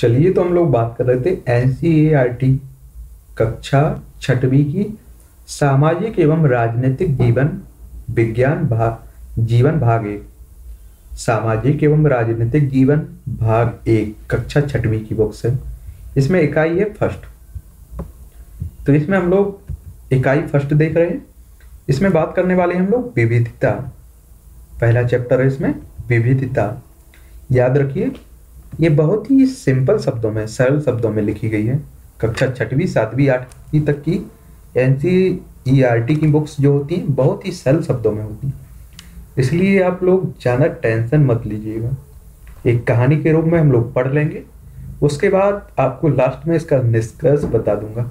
चलिए तो हम लोग बात कर रहे थे एनसीईआरटी कक्षा छठवीं की। सामाजिक एवं राजनीतिक जीवन, विज्ञान भाग, जीवन भाग एक। सामाजिक एवं राजनीतिक जीवन भाग एक, कक्षा छठवीं की बुक्स है। इसमें इकाई है फ़र्स्ट तो इसमें हम लोग इकाई फ़र्स्ट देख रहे हैं। इसमें बात करने वाले हम लोग विविधता। पहला चैप्टर है इसमें विविधता। याद रखिए ये बहुत ही सिंपल शब्दों में, सरल शब्दों में लिखी गई है। कक्षा छठवीं, सातवीं, आठवीं तक की एन सी की बुक्स जो होती हैं, बहुत ही सरल शब्दों में होती हैं। इसलिए आप लोग ज़्यादा टेंशन मत लीजिएगा। एक कहानी के रूप में हम लोग पढ़ लेंगे। उसके बाद आपको लास्ट में इसका निष्कर्ष बता दूँगा।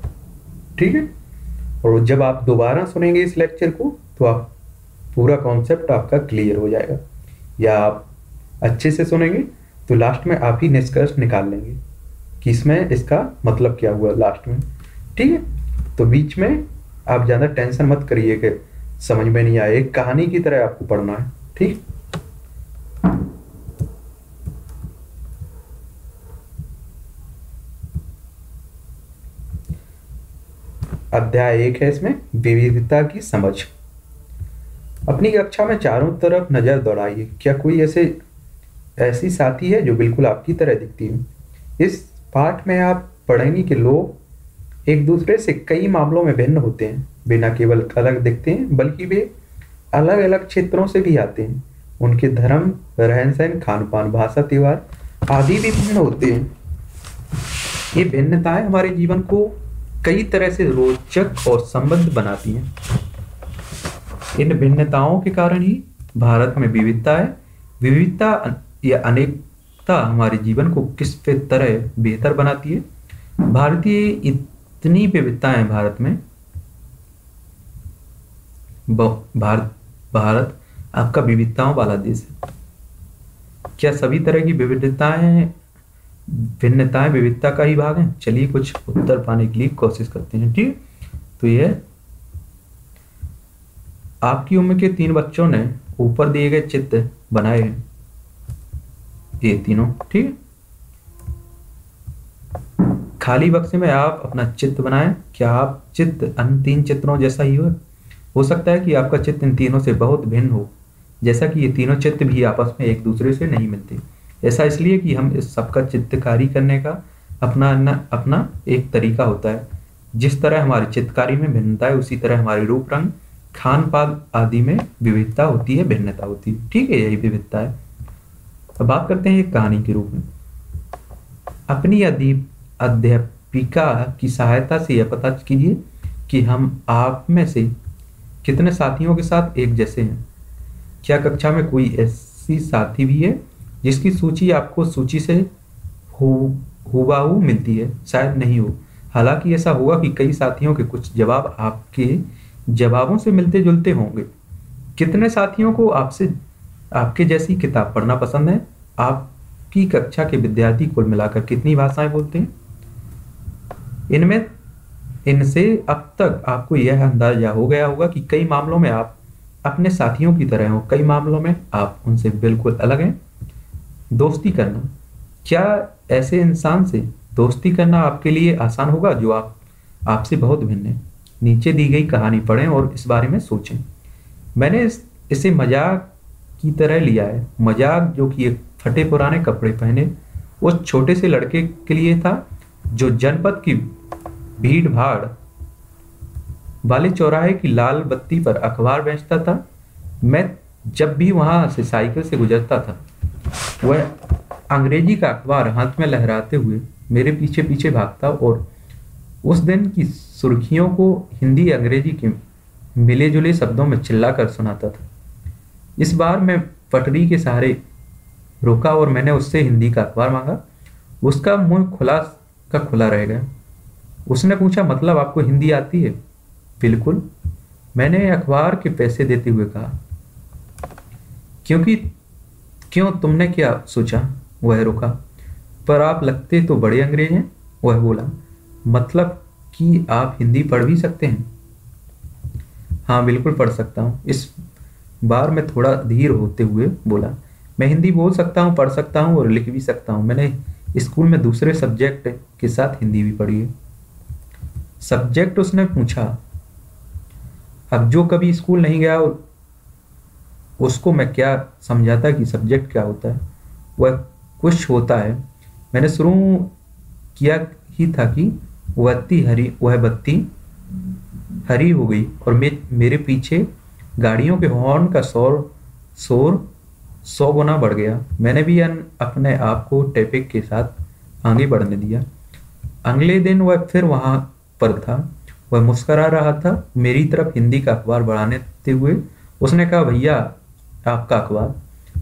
ठीक है? और जब आप दोबारा सुनेंगे इस लेक्चर को तो आप, पूरा कॉन्सेप्ट आपका क्लियर हो जाएगा। या आप अच्छे से सुनेंगे तो लास्ट में आप ही निष्कर्ष निकाल लेंगे कि इसमें इसका मतलब क्या हुआ लास्ट में। ठीक है? तो बीच में आप ज़्यादा टेंशन मत करिए कि समझ में नहीं आए, कहानी की तरह आपको पढ़ना है, ठीक? अध्याय एक है इसमें, विविधता की समझ। अपनी कक्षा में चारों तरफ़ नज़र दौड़ाइए, क्या कोई ऐसे ऐसी साथी है जो बिल्कुल आपकी तरह दिखती है। इस पाठ में आप पढ़ेंगे कि लोग एक दूसरे से कई मामलों में भिन्न होते हैं। बिना केवल अलग दिखते हैं, बल्कि वे अलग अलग क्षेत्रों से भी आते हैं। उनके धर्म रहन सहन खान पान भाषा, त्योहार आदि भी भिन्न होते हैं। ये भिन्नताएँ हमारे जीवन को कई तरह से रोचक और संबद्ध बनाती हैं। इन भिन्नताओं के कारण ही भारत में विविधता है। विविधता या अनेकता हमारे जीवन को किस तरह बेहतर बनाती है? भारतीय इतनी विविधताएँ भारत में। भारत भारत आपका विविधताओं वाला देश है। क्या सभी तरह की विविधताएँ, भिन्नताएँ विविधता का ही भाग है? चलिए कुछ उत्तर पाने के लिए कोशिश करते हैं, ठीक तो ये आपकी उम्र के तीन बच्चों ने ऊपर दिए गए चित्र बनाए हैं। ये तीनों ठीक है? खाली बक्से में आप अपना चित्र बनाएँ क्या आप चित्र अन्य तीन चित्रों जैसा ही हो? हो सकता है कि आपका चित्र इन तीनों से बहुत भिन्न हो जैसा कि ये तीनों चित्र भी आपस में एक दूसरे से नहीं मिलते। ऐसा इसलिए कि हम इस सबका चित्रकारी करने का अपना न, अपना एक तरीका होता है। जिस तरह हमारी चित्रकारी में भिन्नता है उसी तरह हमारे रूप रंग खान पान आदि में विविधता होती है भिन्नता होती है। ठीक है यही विविधता है। अब बात करते हैं एक कहानी के रूप में। अपनी अध्यापिका की सहायता से यह पता कीजिए कि हम आप में से कितने साथियों के साथ एक जैसे हैं। क्या कक्षा में कोई ऐसी साथी भी है जिसकी सूची आपको सूची से हुबाहू मिलती है? शायद नहीं हो। हालाँकि ऐसा होगा कि कई साथियों के कुछ जवाब आपके जवाबों से मिलते जुलते होंगे। कितने साथियों को आपसे आपके जैसी किताब पढ़ना पसंद है? आपकी कक्षा के विद्यार्थी कुल मिलाकर कितनी भाषाएँ बोलते हैं? इनमें इनसे अब तक आपको यह अंदाज़ा हो गया होगा कि कई मामलों में आप अपने साथियों की तरह हो। कई मामलों में आप उनसे बिल्कुल अलग हैं। दोस्ती करना। क्या ऐसे इंसान से दोस्ती करना आपके लिए आसान होगा जो आप आपसे बहुत भिन्न है? नीचे दी गई कहानी पढ़ें और इस बारे में सोचें। मैंने इस, इसे मज़ाक की तरह लिया है। मज़ाक जो कि एक फटे पुराने कपड़े पहने उस छोटे से लड़के के लिए था, जो जनपद की भीड़ भाड़ वाले चौराहे की लाल बत्ती पर अखबार बेचता था। मैं जब भी वहाँ से साइकिल से गुजरता था, वह अंग्रेज़ी का अखबार हाथ में लहराते हुए मेरे पीछे पीछे भागता और उस दिन की सुर्खियों को हिंदी अंग्रेज़ी के मिले जुले शब्दों में चिल्ला कर सुनाता था। इस बार मैं पटरी के सहारे रुका और मैंने उससे हिंदी का अखबार मांगा। उसका मुँह खुला का खुला रह गया। उसने पूछा मतलब आपको हिंदी आती है? बिल्कुल। मैंने अखबार के पैसे देते हुए कहा, क्योंकि, क्यों तुमने क्या सोचा? वह रुका, पर आप लगते तो बड़े अंग्रेज़ हैं। वह बोला मतलब कि आप हिंदी पढ़ भी सकते हैं? हाँ बिल्कुल पढ़ सकता हूँ। इस बार में थोड़ा धीर होते हुए बोला मैं हिंदी बोल सकता हूँ पढ़ सकता हूँ और लिख भी सकता हूँ। मैंने स्कूल में दूसरे सब्जेक्ट के साथ हिंदी भी पढ़ी है। सब्जेक्ट उसने पूछा अब जो कभी स्कूल नहीं गया उसको मैं क्या समझाता कि सब्जेक्ट क्या होता है? वह कुछ होता है। मैंने शुरू किया ही था कि वह बत्ती हरी वह बत्ती हरी हो गई और मे, मेरे पीछे गाड़ियों के हॉर्न का शोर शोर सौ गुना बढ़ गया। मैंने भी अपने आप को टैपिक के साथ आगे बढ़ने दिया। अगले दिन वह फिर वहाँ पर था। वह मुस्करा रहा था। मेरी तरफ़ हिंदी का अखबार बढ़ाने हुए उसने कहा, भैया, आपका अखबार।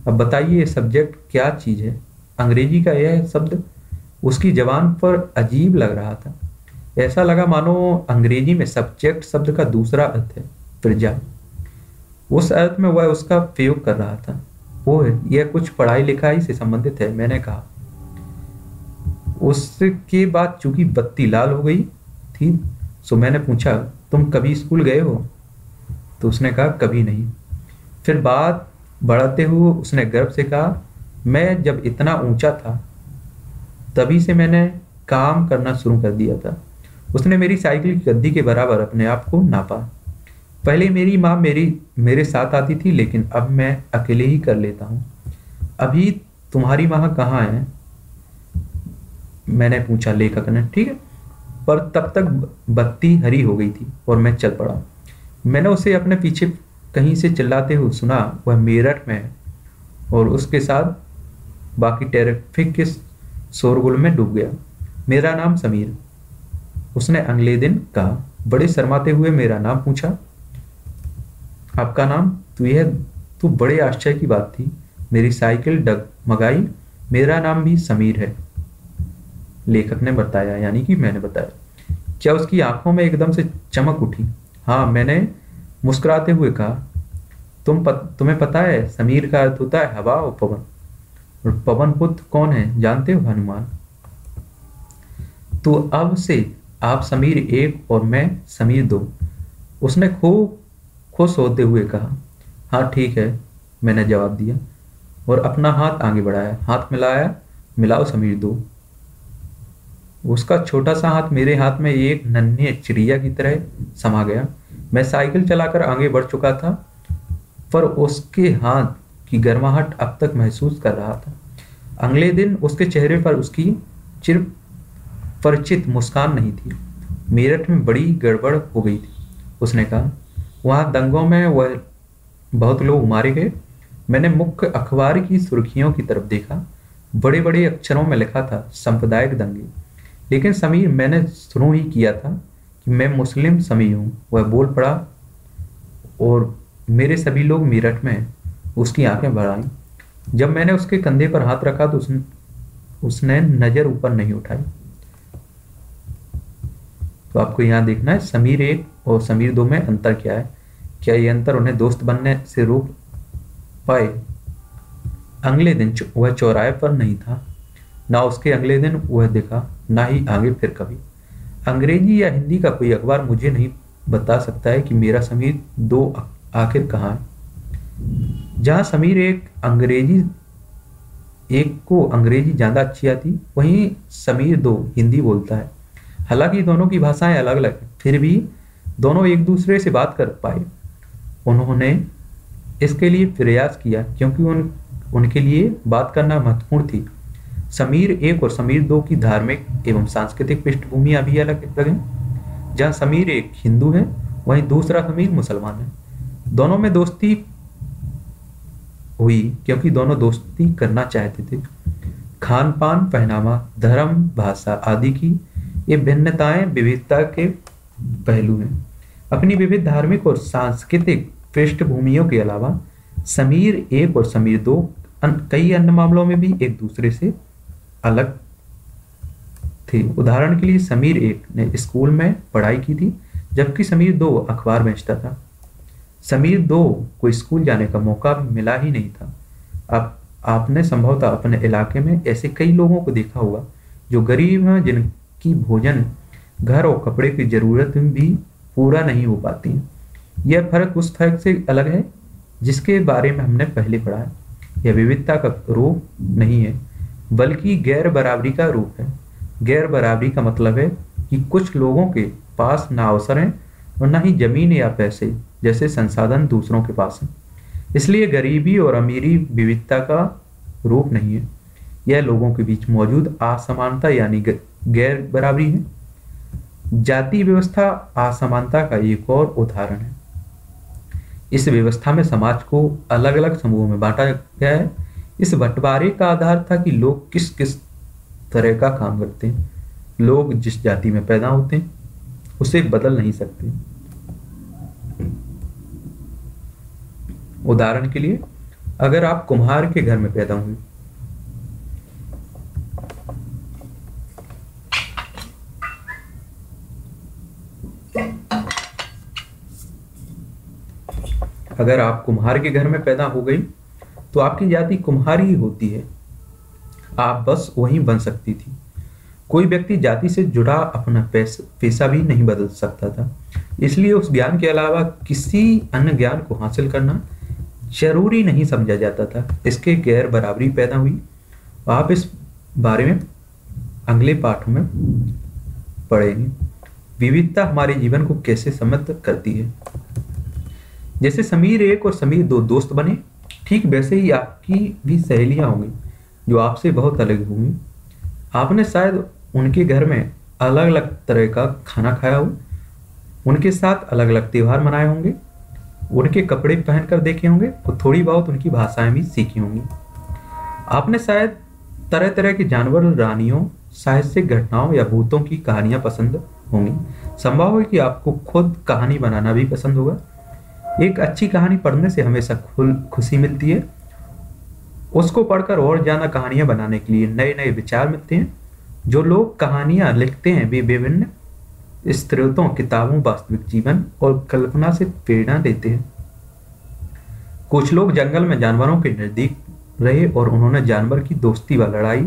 अब बताइए सब्जेक्ट क्या चीज़ है? अंग्रेज़ी का यह शब्द उसकी जबान पर अजीब लग रहा था। ऐसा लगा, मानो अंग्रेज़ी में सब्जेक्ट शब्द का दूसरा अर्थ है। प्रजा उस अर्थ में वह उसका प्रयोग कर रहा था। वो यह कुछ पढ़ाई लिखाई से संबंधित है, मैंने कहा। उसके बाद चूँकि बत्ती लाल हो गई थी सो मैंने पूछा, तुम कभी स्कूल गए हो? तो उसने कहा, कभी नहीं। फिर बात बढ़ाते हुए उसने गर्व से कहा, मैं जब इतना ऊँचा था, तभी से मैंने काम करना शुरू कर दिया था। उसने मेरी साइकिल की गद्दी के बराबर अपने आप को नापा। पहले मेरी माँ मेरी, मेरे साथ आती थी, लेकिन अब मैं अकेले ही कर लेता हूँ। अभी तुम्हारी माँ कहाँ है? मैंने पूछा लेखक ने। ठीक है? पर तब तक बत्ती हरी हो गई थी और मैं चल पड़ा। मैंने उसे अपने पीछे कहीं से चिल्लाते हुए सुना, वह मेरठ में है और उसके साथ बाकी टेरिफिक के शोरगुल में डूब गया। मेरा नाम समीर। उसने अगले दिन कहा, बड़े शर्माते हुए मेरा नाम पूछा आपका नाम? तो यह तो बड़े आश्चर्य की बात थी। मेरी साइकिल डग मगाई। मेरा नाम भी समीर है। लेखक ने बताया यानी कि मैंने बताया। क्या उसकी आँखों में एकदम से चमक उठी? हाँ मैंने मुस्कुराते हुए कहा तुम पत, तुम्हें पता है समीर का अर्थ होता है हवा और पवन। और पवन पुत्र कौन है जानते हो हनुमान? तो अब से आप समीर एक और मैं समीर दो। उसने खूब खुश होते हुए कहा हाँ ठीक है, मैंने जवाब दिया और अपना हाथ आगे बढ़ाया। हाथ मिलाया, मिलाओ समीर दो। उसका छोटा सा हाथ मेरे हाथ में एक नन्हे चिड़िया की तरह समा गया। मैं साइकिल चलाकर आगे बढ़ चुका था, पर उसके हाथ की गर्माहट अब तक महसूस कर रहा था। अगले दिन उसके चेहरे पर उसकी चिर परिचित मुस्कान नहीं थी। मेरठ में बड़ी गड़बड़ हो गई थी, उसने कहा। वहाँ दंगों में वह बहुत लोग मारे गए। मैंने मुख्य अखबार की सुर्खियों की तरफ़ देखा। बड़े बड़े अक्षरों में लिखा था, सांप्रदायिक दंगे। लेकिन समीर, मैंने शुरू ही किया था कि मैं मुस्लिम समी हूँ। वह बोल पड़ा, और मेरे सभी लोग मेरठ में उसकी आँखें बढ़ाई। जब मैंने उसके कंधे पर हाथ रखा तो उसने उसने नज़र ऊपर नहीं उठाई। तो आपको यहाँ देखना है, समीर एक और समीर दो में अंतर क्या है? क्या ये अंतर उन्हें दोस्त बनने से रोक पाए? अगले दिन वह चौराहे पर नहीं था। ना उसके अगले दिन वह दिखा, ना ही आगे फिर कभी। अंग्रेज़ी या हिंदी का कोई अखबार मुझे नहीं बता सकता है कि मेरा समीर दो आखिर कहाँ है। जहाँ समीर एक अंग्रेज़ी, एक को अंग्रेज़ी ज़्यादा अच्छी आती, वहीं समीर दो हिंदी बोलता है। हालाँकि दोनों की भाषाएँ अलग अलग हैं, फिर भी दोनों एक दूसरे से बात कर पाए। उन्होंने इसके लिए प्रयास किया क्योंकि उन, उनके लिए बात करना महत्वपूर्ण थी। समीर एक और समीर दो की धार्मिक एवं सांस्कृतिक पृष्ठभूमियाँ भी अलग अलग है। जहाँ समीर एक हिंदू है, वहीं दूसरा समीर मुसलमान है। दोनों में दोस्ती हुई क्योंकि दोनों दोस्ती करना चाहते थे। खान पान पहनावा, धर्म, भाषा आदि की ये भिन्नताएँ विविधता के पहलू हैं। अपनी विविध धार्मिक और सांस्कृतिक पृष्ठभूमियों के अलावा समीर एक और समीर दो अन, कई अन्य मामलों में भी एक दूसरे से अलग थे। उदाहरण के लिए समीर एक ने स्कूल में पढ़ाई की थी जबकि समीर दो अखबार बेचता था। समीर दो को स्कूल जाने का मौका मिला ही नहीं था। अब आपने संभवतः अपने इलाके में ऐसे कई लोगों को देखा होगा जो गरीब हैं जिनकी भोजन घर और कपड़े की ज़रूरत भी पूरा नहीं हो पाती यह फ़र्क उस फ़र्क से अलग है, जिसके बारे में हमने पहले पढ़ा है। यह विविधता का रूप नहीं है, बल्कि गैर बराबरी का रूप है। गैर बराबरी का मतलब है कि कुछ लोगों के पास ना अवसर हैं और ना ही ज़मीन या पैसे, जैसे संसाधन दूसरों के पास हैं। इसलिए गरीबी और अमीरी विविधता का रूप नहीं है। यह लोगों के बीच मौजूद असमानता यानी गैर बराबरी है। जाति व्यवस्था असमानता का एक और उदाहरण है। इस व्यवस्था में समाज को अलग अलग समूहों में बांटा गया है। इस बंटवारे का आधार था कि लोग किस किस तरह का काम करते हैं। लोग जिस जाति में पैदा होते हैं, उसे बदल नहीं सकते। उदाहरण के लिए, अगर आप कुम्हार के घर में पैदा हुए अगर आप कुम्हार के घर में पैदा हो गई तो आपकी जाति कुम्हार ही होती है। आप बस वहीं बन सकती थी। कोई व्यक्ति जाति से जुड़ा अपना पेशा भी नहीं बदल सकता था। इसलिए उस ज्ञान के अलावा किसी अन्य ज्ञान को हासिल करना ज़रूरी नहीं समझा जाता था। इसके गैर बराबरी पैदा हुई। आप इस बारे में अगले पाठ में पढ़ेंगे। विविधता हमारे जीवन को कैसे समृद्ध करती है? जैसे समीर एक और समीर दो दोस्त बने, ठीक वैसे ही आपकी भी सहेलियाँ होंगी, जो आपसे बहुत अलग होंगी। आपने शायद उनके घर में अलग अलग तरह का खाना खाया हो, उनके साथ अलग अलग त्यौहार मनाए होंगे, उनके कपड़े पहनकर देखे होंगे और थोड़ी बहुत उनकी भाषाएँ भी सीखी होंगी। आपने शायद तरह तरह के जानवर, रानियों साहसिक घटनाओं या भूतों की कहानियाँ पसंद होंगी। संभव है कि आपको खुद कहानी बनाना भी पसंद होगा। एक अच्छी कहानी पढ़ने से हमेशा खुशी मिलती है। उसको पढ़कर और ज़्यादा कहानियाँ बनाने के लिए नए नए विचार मिलते हैं। जो लोग कहानियाँ लिखते हैं, वे विभिन्न स्त्रोतों किताबों, वास्तविक जीवन और कल्पना से प्रेरणा लेते हैं। कुछ लोग जंगल में जानवरों के नज़दीक रहे और उन्होंने जानवर की दोस्ती व लड़ाई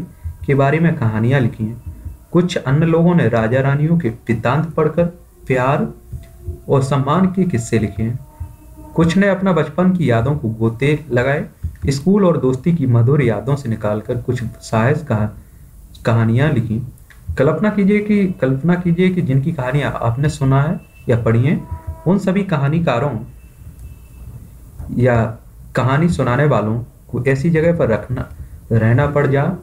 के बारे में कहानियाँ लिखी हैं। कुछ अन्य लोगों ने राजा रानियों के वृत्तांत पढ़कर प्यार और सम्मान के किस्से लिखे हैं। कुछ ने अपना बचपन की यादों को गोते लगाए, स्कूल और दोस्ती की मधुर यादों से निकालकर कुछ साहस कहा, कहानियाँ लिखी। कल्पना कीजिए कि, कल्पना कीजिए कि जिनकी कहानियाँ आपने सुना है या पढ़ी हैं, उन सभी कहानीकारों या कहानी सुनाने वालों को ऐसी जगह पर रखना, रहना पड़ जा,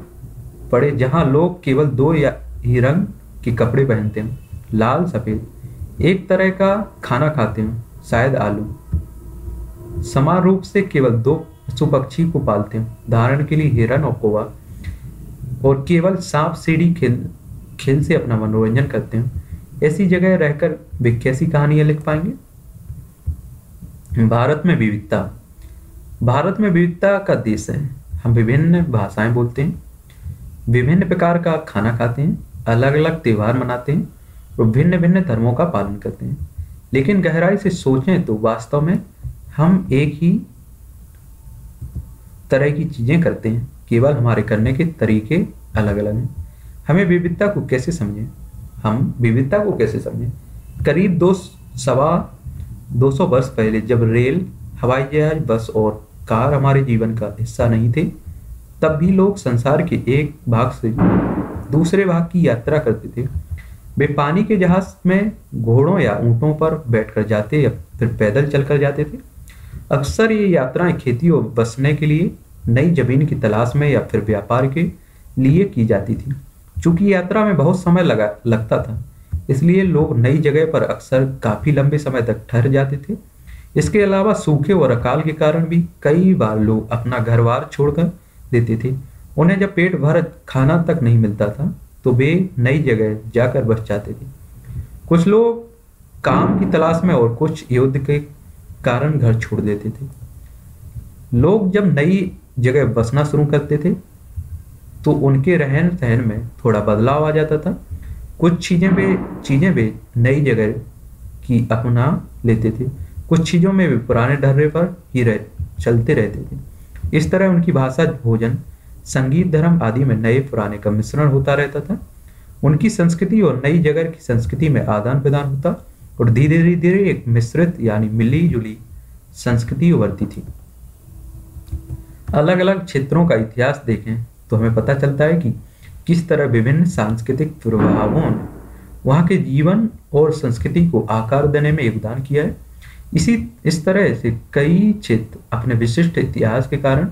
पड़े जहाँ लोग केवल दो या, ही रंग के कपड़े पहनते हैं, लाल, सफ़ेद, एक तरह का खाना खाते हैं, शायद आलू। समान रूप से केवल दो पशु पक्षी को पालते हैं। उदाहरण के लिए हिरन और कोवा। और केवल सांप, सीढ़ी खेल खेल से अपना मनोरंजन करते हैं। ऐसी जगह रहकर वे कैसी कहानियाँ लिख पाएँगे? भारत में विविधता। भारत में विविधता का देश है। हम विभिन्न भाषाएँ बोलते हैं। विभिन्न प्रकार का खाना खाते हैं। अलग अलग त्यौहार मनाते हैं। और भिन्न भिन्न धर्मों का पालन करते हैं। लेकिन गहराई से सोचें तो वास्तव में हम एक ही तरह की चीज़ें करते हैं, केवल हमारे करने के तरीके अलग अलग हैं। हमें विविधता को कैसे समझें? हम विविधता को कैसे समझें? करीब दो सवा दो सौ वर्ष पहले जब रेल, हवाई जहाज़, बस और कार हमारे जीवन का हिस्सा नहीं थे, तब भी लोग संसार के एक भाग से दूसरे भाग की यात्रा करते थे। वे पानी के जहाज़ में घोड़ों या ऊँटों पर बैठकर जाते या फिर पैदल चलकर जाते थे। अक्सर ये यात्राएँ खेती और बसने के लिए नई ज़मीन की तलाश में या फिर व्यापार के लिए की जाती थी। चूँकि यात्रा में बहुत समय लगा, लगता था, इसलिए लोग नई जगह पर अक्सर काफ़ी लंबे समय तक ठहर जाते थे। इसके अलावा सूखे और अकाल के कारण भी कई बार लोग अपना घर बार छोड़कर देते थे। उन्हें जब पेट भर खाना तक नहीं मिलता था तो वे नई जगह जाकर बस जाते थे। कुछ लोग काम की तलाश में और कुछ युद्ध के कारण घर छोड़ देते थे। लोग जब नई जगह बसना शुरू करते थे तो उनके रहन सहन में थोड़ा बदलाव आ जाता था। कुछ चीज़ें वे चीज़ें वे नई जगह की अपना लेते थे। कुछ चीज़ों में वे पुराने ढर्रे पर ही रह, चलते रहते थे। इस तरह उनकी भाषा, भोजन, संगीत, धर्म आदि में नए पुराने का मिश्रण होता रहता था। उनकी संस्कृति और नई जगह की संस्कृति में आदान प्रदान होता और धीरे धीरे एक मिश्रित यानी मिली जुली संस्कृति उभरती थी। अलग अलग क्षेत्रों का इतिहास देखें तो हमें पता चलता है कि किस तरह विभिन्न सांस्कृतिक प्रभावों ने वहाँ के जीवन और संस्कृति को आकार देने में योगदान किया है। इसी, इस तरह से कई क्षेत्र अपने विशिष्ट इतिहास के कारण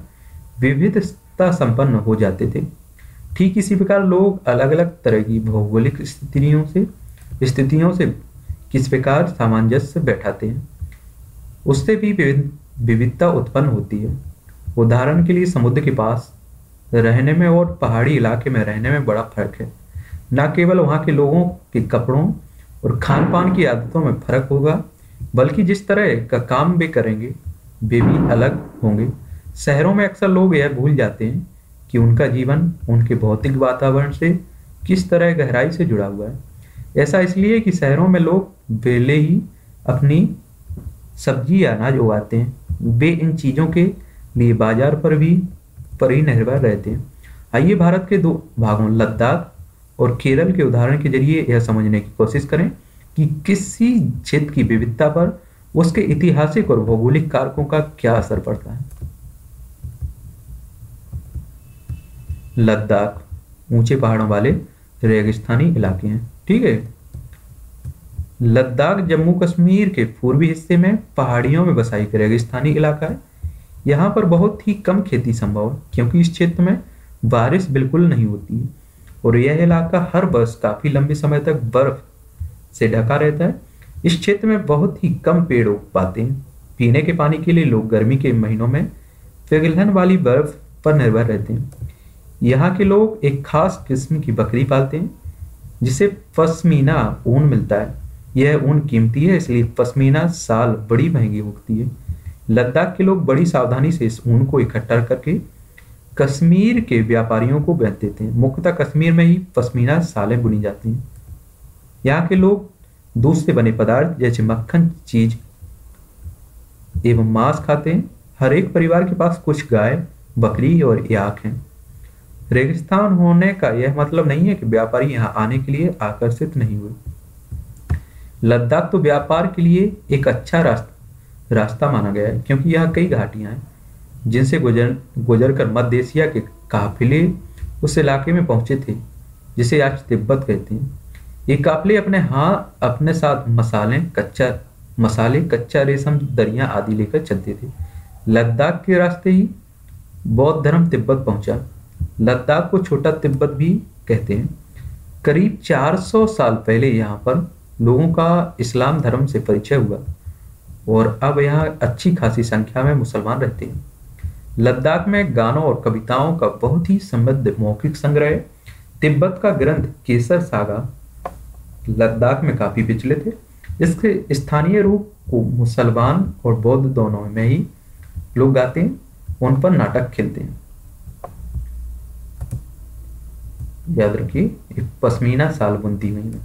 विविधता संपन्न हो जाते थे। ठीक इसी प्रकार लोग अलग अलग तरह की भौगोलिक स्थितियों से स्थितियों से किस प्रकार सामंजस्य बैठाते हैं। उससे भी विविधता उत्पन्न होती है। उदाहरण के लिए समुद्र के पास, रहने में और पहाड़ी इलाके में रहने में बड़ा फ़र्क है। न केवल वहाँ के लोगों के कपड़ों और खान पान की आदतों में फ़र्क होगा, बल्कि जिस तरह का काम वे करेंगे, वे भी अलग होंगे। शहरों में अक्सर लोग यह भूल जाते हैं कि उनका जीवन उनके भौतिक वातावरण से किस तरह गहराई से जुड़ा हुआ है। ऐसा इसलिए कि शहरों में लोग वेले ही अपनी सब्ज़ी या अनाज उगाते हैं। वे इन चीज़ों के लिए बाज़ार पर भी पर ही निर्भर रहते हैं। आइए भारत के दो भागों, लद्दाख और केरल के उदाहरण के ज़रिए यह समझने की कोशिश करें कि किसी क्षेत्र की विविधता पर उसके ऐतिहासिक और भौगोलिक कारकों का क्या असर पड़ता है। लद्दाख ऊँचे पहाड़ों वाले रेगिस्तानी इलाके हैं। ठीक है? लद्दाख, जम्मू कश्मीर के पूर्वी हिस्से में पहाड़ियों में बसा एक रेगिस्तानी इलाका है। यहाँ पर बहुत ही कम खेती संभव है, क्योंकि इस क्षेत्र में बारिश बिल्कुल नहीं होती है। और यह इलाका हर वर्ष काफ़ी लंबे समय तक बर्फ़ से ढका रहता है। इस क्षेत्र में बहुत ही कम पेड़ उग पाते हैं। पीने के पानी के लिए लोग गर्मी के महीनों में पिघलन वाली बर्फ़ पर निर्भर रहते हैं। यहाँ के लोग एक खास किस्म की बकरी पालते हैं, जिसे पश्मीना ऊन मिलता है। यह ऊन कीमती है, इसलिए पश्मीना साल बड़ी महँगी होती है। लद्दाख के लोग बड़ी सावधानी से इस ऊन को इकट्ठा करके कश्मीर के व्यापारियों को बेच देते हैं। मुख्यतः कश्मीर में ही पश्मीना सालें बुनी जाती हैं। यहाँ के लोग दूध से बने पदार्थ जैसे मक्खन, चीज़ एवं मांस खाते हैं। हर एक परिवार के पास कुछ गाय, बकरी और याक हैं। रेगिस्तान होने का यह मतलब नहीं है कि व्यापारी यहाँ आने के लिए आकर्षित नहीं हुए। लद्दाख तो व्यापार के लिए एक अच्छा रास्ता रास्ता माना गया है, क्योंकि यहाँ कई घाटियाँ हैं, जिनसे गुजर गुजर कर मध्य एशिया के काफिले उस इलाके में पहुँचे थे, जिसे आज तिब्बत कहते हैं। ये काफिले अपने हाँ अपने साथ मसाले, कच्चा मसाले, कच्चा रेशम, दरिया आदि लेकर चलते थे। लद्दाख के रास्ते ही बौद्ध धर्म तिब्बत पहुँचा। लद्दाख को छोटा तिब्बत भी कहते हैं। करीब 400 साल पहले यहाँ पर लोगों का इस्लाम धर्म से परिचय हुआ और अब यहाँ अच्छी खासी संख्या में मुसलमान रहते हैं। लद्दाख में गानों और कविताओं का बहुत ही समृद्ध मौखिक संग्रह तिब्बत का ग्रंथ केसर सागा लद्दाख में काफ़ी पिछले थे इसके स्थानीय रूप को मुसलमान और बौद्ध दोनों में ही लोग गाते हैं, उन पर नाटक खेलते हैं। याद रखिए पश्मीना साल बुनती हुई में।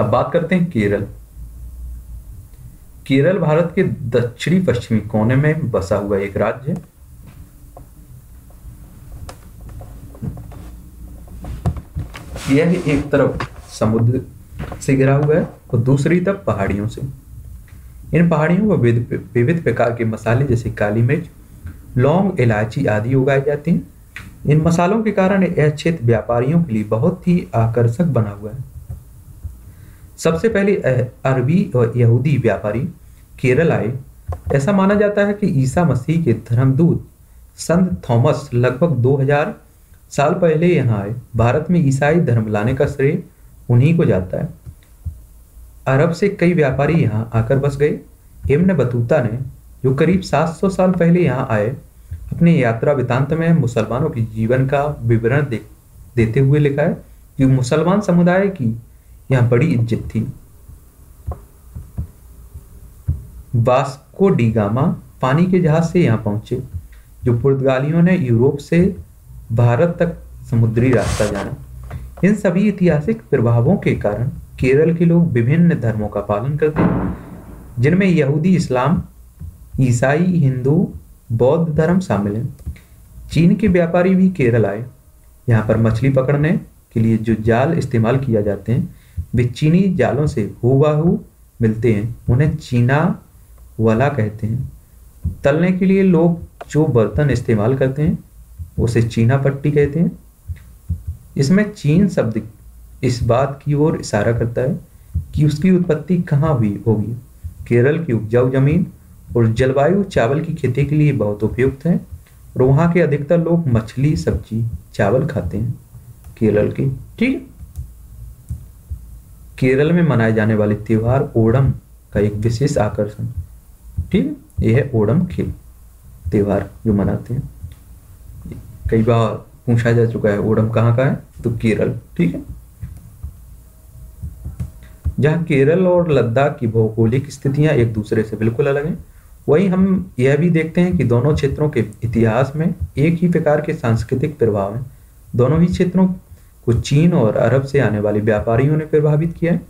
अब बात करते हैं केरल। केरल भारत के दक्षिणी पश्चिमी कोने में बसा हुआ एक राज्य है। यह एक तरफ़ समुद्र से घिरा हुआ है और दूसरी तरफ़ पहाड़ियों से। इन पहाड़ियों पर विविध प्रकार के मसाले जैसे काली मिर्च, लौंग, इलायची आदि उगाए जाते हैं। इन मसालों के कारण यह क्षेत्र व्यापारियों के लिए बहुत ही आकर्षक बना हुआ है। सबसे पहले अरबी और यहूदी व्यापारी केरल आए ऐसा माना जाता है कि ईसा मसीह के धर्मदूत संत थॉमस लगभग 2000 साल पहले यहाँ आए। भारत में ईसाई धर्म लाने का श्रेय उन्हीं को जाता है। अरब से कई व्यापारी यहाँ आकर बस गए। इब्न बतूता ने, जो करीब 700 साल पहले यहाँ आए अपने यात्रा वृतांत में मुसलमानों के जीवन का विवरण दे, देते हुए लिखा है कि मुसलमान समुदाय की यहाँ बड़ी इज़्ज़त थी। बास्को डिगामा पानी के जहाज़ से यहाँ पहुँचे जो पुर्तगालियों ने यूरोप से भारत तक समुद्री रास्ता जाना। इन सभी ऐतिहासिक प्रभावों के कारण केरल के लोग विभिन्न धर्मों का पालन करते हैं जिनमें यहूदी इस्लाम ईसाई हिंदू बौद्ध धर्म शामिल हैं चीन के व्यापारी भी केरल आए। यहाँ पर मछली पकड़ने के लिए जो जाल इस्तेमाल किया जाते हैं, वे चीनी जालों से हुबाहू मिलते हैं। उन्हें चीना वाला कहते हैं। तलने के लिए लोग जो बर्तन इस्तेमाल करते हैं, उसे चीना पट्टी कहते हैं। इसमें चीन शब्द इस बात की ओर इशारा करता है कि उसकी उत्पत्ति कहाँ हुई होगी। केरल की उपजाऊ ज़मीन और जलवायु चावल की खेती के लिए बहुत उपयुक्त है और वहाँ के अधिकतर लोग मछली, सब्ज़ी, चावल खाते हैं। केरल के, ठीक केरल में मनाए जाने वाले त्यौहार ओणम का एक विशेष आकर्षण, ठीक यह है ओणम खेल, त्यौहार जो मनाते हैं। कई बार पूछा जा चुका है ओणम कहाँ का है? तो केरल, ठीक है? जहाँ केरल और लद्दाख की भौगोलिक स्थितियाँ एक दूसरे से बिल्कुल अलग हैं वहीं हम यह भी देखते हैं कि दोनों क्षेत्रों के इतिहास में एक ही प्रकार के सांस्कृतिक प्रभाव हैं। दोनों ही क्षेत्रों को चीन और अरब से आने वाले व्यापारियों ने प्रभावित किया है,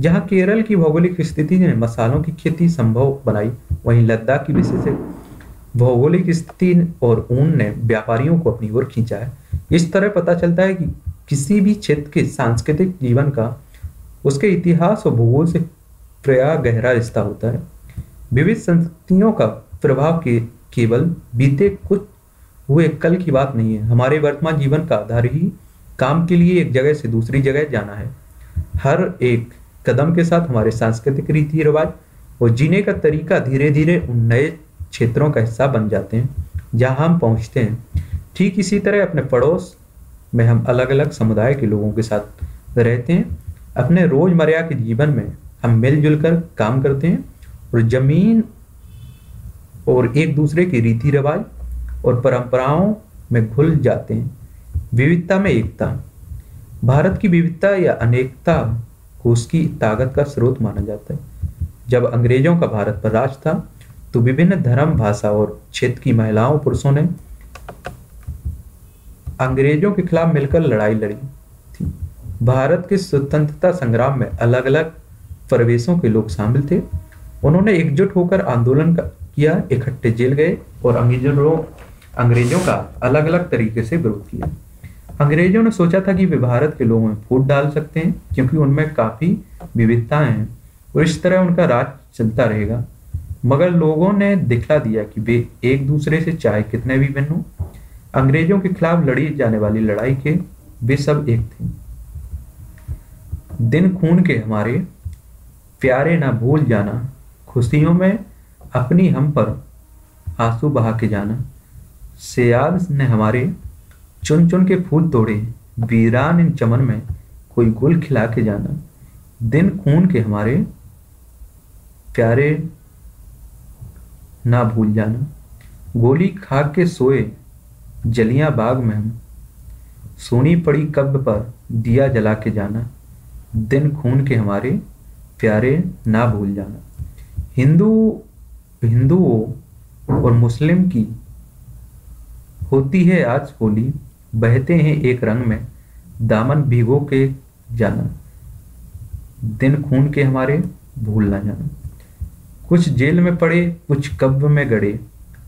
जहाँ केरल की भौगोलिक स्थिति ने मसालों की खेती संभव बनाई। वहीं लद्दाख की विशेष भौगोलिक स्थिति और ऊन ने व्यापारियों को अपनी ओर खींचा है। इस तरह पता चलता है कि किसी भी क्षेत्र के सांस्कृतिक जीवन का उसके इतिहास और भूगोल से प्रया गहरा रिश्ता होता है। विविध संस्कृतियों का प्रभाव के केवल बीते कुछ हुए कल की बात नहीं है। हमारे वर्तमान जीवन का आधार ही काम के लिए एक जगह से दूसरी जगह जाना है। हर एक कदम के साथ हमारे सांस्कृतिक रीति रिवाज और जीने का तरीका धीरे धीरे उन नए क्षेत्रों का हिस्सा बन जाते हैं, जहाँ हम पहुँचते हैं। ठीक इसी तरह अपने पड़ोस में हम अलग अलग समुदाय के लोगों के साथ रहते हैं। अपने रोज़मर्रा के जीवन में हम मिलजुल कर काम करते हैं। और ज़मीन और एक दूसरे की रीति रिवाज और परंपराओं में घुल जाते हैं। विविधता में एकता। भारत की विविधता या अनेकता को उसकी ताकत का स्रोत माना जाता है। जब अंग्रेज़ों का भारत पर राज था तो विभिन्न धर्म, भाषा और क्षेत्र की महिलाओं, पुरुषों ने अंग्रेज़ों के खिलाफ मिलकर लड़ाई लड़ी थी। भारत के स्वतंत्रता संग्राम में अलग अलग प्रवेशों के लोग शामिल थे। उन्होंने एकजुट होकर आंदोलन किया, इकट्ठे जेल गए और अंग्रेज़ों अंग्रेज़ों का अलग अलग तरीके से विरोध किया। अंग्रेज़ों ने सोचा था कि वे भारत के लोगों में फूट डाल सकते हैं, क्योंकि उनमें काफ़ी विविधताएँ हैं और इस तरह उनका राज चलता रहेगा। मगर लोगों ने दिखला दिया कि वे एक दूसरे से चाहे कितने भी भिन्न हो। अंग्रेज़ों के खिलाफ लड़ी जाने वाली लड़ाई के वे सब एक थे। दिन खून के हमारे, प्यारे ना भूल जाना खुशियों में अपनी हम पर आँसू बहा के जाना। सियाद ने हमारे चुन चुन के फूल तोड़े। वीरान इन चमन में कोई गुल खिला के जाना। दिन खून के हमारे प्यारे ना भूल जाना। गोली खा के सोए जलियाँ बाग में हम। सोनी पड़ी कब्र पर दिया जला के जाना। दिन खून के हमारे प्यारे ना भूल जाना। हिंदू, हिंदुओं और मुस्लिम की होती है आज होली, बहते हैं एक रंग में, दामन भिगो के जाना दिन खून के हमारे भूल ना जाना कुछ जेल में पड़े, कुछ कब्र में गड़े,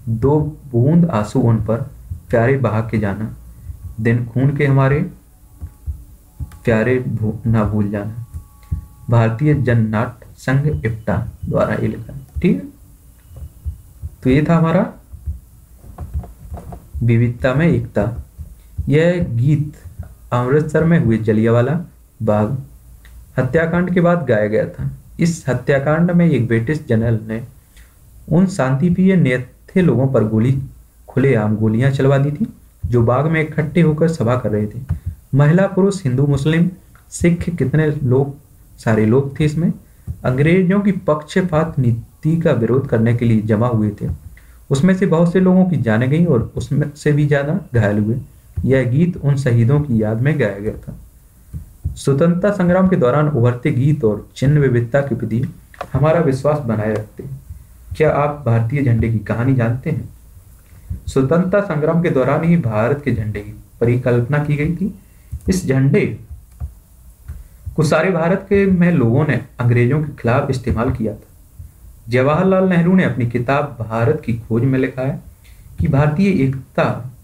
दो बूंद आँसू उन पर, प्यारे बहा के जाना। दिन खून के हमारे प्यारे ना भूल जाना। भारतीय जन नाट्य संघ इप्टा द्वारा ये लिखा ठीक है? तो ये था हमारा विविधता में एकता। यह गीत अमृतसर में हुए जलियावाला बाग हत्याकांड के बाद गाया गया था। इस हत्याकांड में एक ब्रिटिश जनरल ने उन शांतिप्रिय नेथे लोगों पर गोली खुलेआम गोलियाँ चलवा दी थी, जो बाग में इकट्ठे होकर सभा कर रहे थे। महिला, पुरुष, हिंदू, मुस्लिम, सिख कितने लोग, सारे लोग थे इसमें। अंग्रेज़ों की पक्षपात नीति का विरोध करने के लिए जमा हुए थे। उसमें से बहुत से लोगों की जाने गई और उसमें से भी ज़्यादा घायल हुए। यह गीत उन शहीदों की याद में गाया गया था। स्वतंत्रता संग्राम के दौरान उभरते गीत और चिन्ह विविधता के प्रति हमारा विश्वास बनाए रखते हैं। क्या आप भारतीय झंडे की कहानी जानते हैं? स्वतंत्रता संग्राम के दौरान ही भारत के झंडे की परिकल्पना की गई थी। इस झंडे को सारे भारत के में लोगों ने अंग्रेज़ों के खिलाफ इस्तेमाल किया था। जवाहरलाल नेहरू ने अपनी किताब भारत की खोज में लिखा है कि भारतीय एकता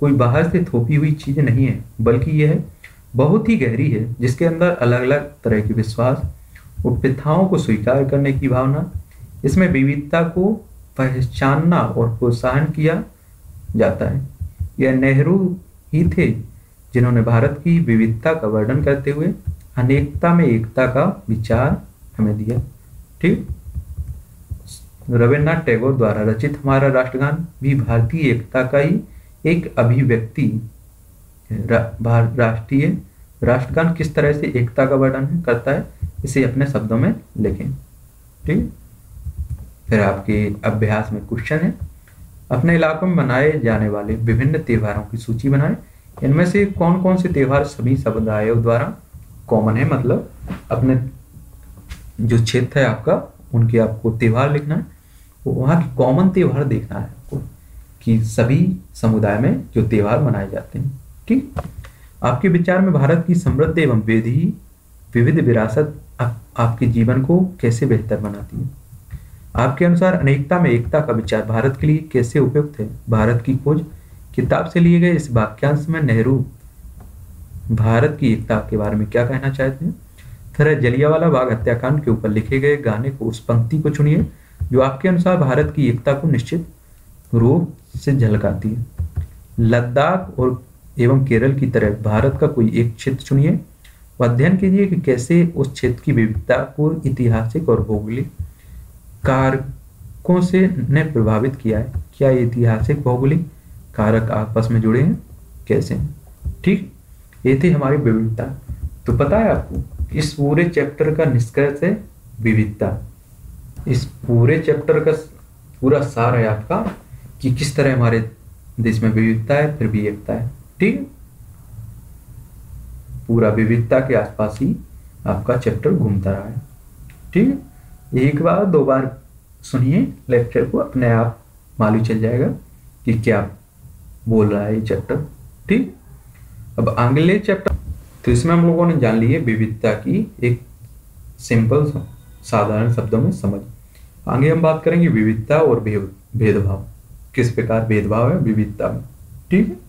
कोई बाहर से थोपी हुई चीज़ नहीं है, बल्कि यह बहुत ही गहरी है, जिसके अंदर अलग अलग तरह के विश्वास और प्रथाओं को स्वीकार करने की भावना, इसमें विविधता को पहचानना और प्रोत्साहन किया जाता है। यह नेहरू ही थे जिन्होंने भारत की विविधता का वर्णन करते हुए अनेकता में एकता का विचार हमें दिया। ठीक? रविन्द्रनाथ टैगोर द्वारा रचित हमारा राष्ट्रगान भी भारतीय एकता का ही एक अभिव्यक्ति राष्ट्रीय राष्ट्रगान किस तरह से एकता का वर्णन करता है, इसे अपने शब्दों में लिखें। ठीक? फिर आपके अभ्यास में क्वेश्चन है। अपने इलाकों में मनाए जाने वाले विभिन्न त्योहारों की सूची बनाएँ। इनमें से कौन कौन से त्योहार सभी समुदायों द्वारा कॉमन है मतलब अपने जो क्षेत्र है आपका उनके आपको त्यौहार लिखना है। वहाँ की कॉमन त्योहार देखना है आपको कि सभी समुदाय में जो त्यौहार मनाए जाते हैं। ठीक? आपके विचार में भारत की समृद्ध एवं विधि विविध विरासत आप, आपके जीवन को कैसे बेहतर बनाती है? आपके अनुसार अनेकता में एकता का विचार भारत के लिए कैसे उपयुक्त है? भारत की खोज किताब से लिए गए इस वाक्यांश में नेहरू भारत की एकता के बारे में क्या कहना चाहते हैं? तरह जलियावाला बाग हत्याकांड के ऊपर लिखे गए गाने को, उस पंक्ति को चुनिए, जो आपके अनुसार भारत की एकता को निश्चित रूप से झलकाती है। लद्दाख और एवं केरल की तरह भारत का कोई एक क्षेत्र चुनिए। अध्ययन कीजिए कि कैसे उस क्षेत्र की विविधता को ऐतिहासिक और भौगोलिक कारकों से ने प्रभावित किया है। क्या ऐतिहासिक, भौगोलिक कारक आपस में जुड़े हैं? कैसे? ठीक? ये थी हमारी विविधता। तो पता है आपको, इस पूरे चैप्टर का निष्कर्ष है विविधता। इस पूरे चैप्टर का पूरा सार है आपका कि किस तरह हमारे देश में विविधता है, फिर भी एकता है। ठीक पूरा विविधता के आसपास ही आपका चैप्टर घूमता रहा है। ठीक एक बार, दो बार सुनिए लेक्चर को, अपने आप मालूम चल जाएगा कि क्या बोल रहा है ये चैप्टर ठीक? अब अगले चैप्टर तो इसमें हम लोगों ने जान ली है विविधता की एक सिंपल साधारण शब्दों में समझ। आगे हम बात करेंगे विविधता और भेदभाव। किस प्रकार भेदभाव है? विविधता में। ठीक है?